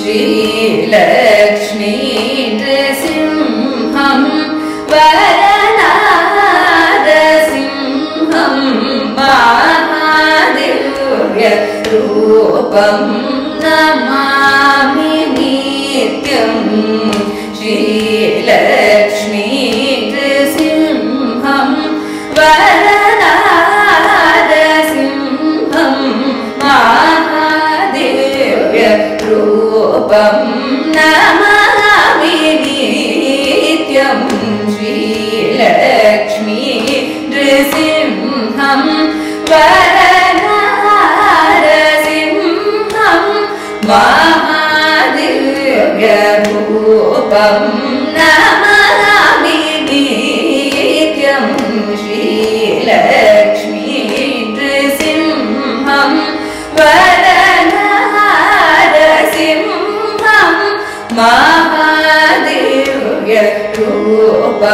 श्रीलक्ष्मी दृसिंहं वरनादसिंहं महादिव्यरूपं नमामि नित्यं। श्रीलक्ष्मी दृसिंहम् वर रूपं नमामि नित्यं श्रीलक्ष्मी नृसिंहं वरनारसिंहं महादिव्यरूपं नम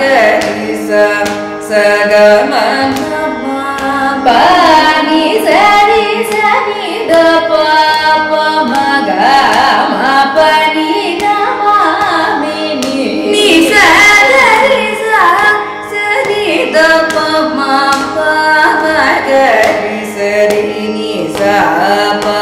గరి సగమ పని సరి సని ద పాప మగ పని Papa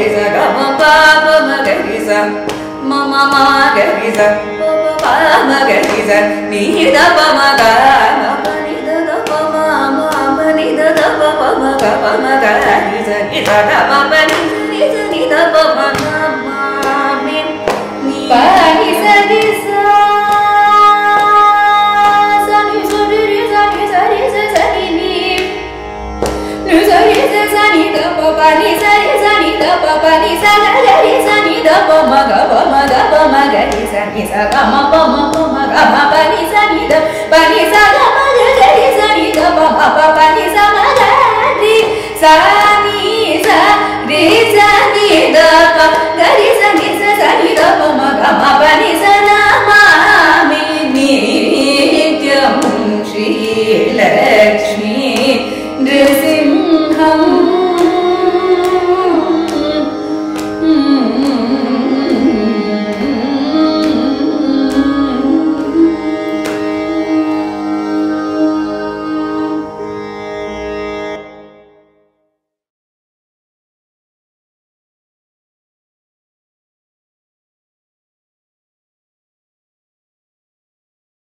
మ గ రి స గ మ ప ప మ గ రి స మ మ మ గ రి స ప ప ప మ గ రి స ని ద ప మ గ మ ప ని ద ప ప ని స గ గ రి స ని ద ప మ గ ప మ గ ప మ గ రి స ని స గ మ ప మ ప మ గ ప ప ని స ని ద ప ని స గ మ గ గ రి స ని ద ప ప ప ప ని స మ గ రి స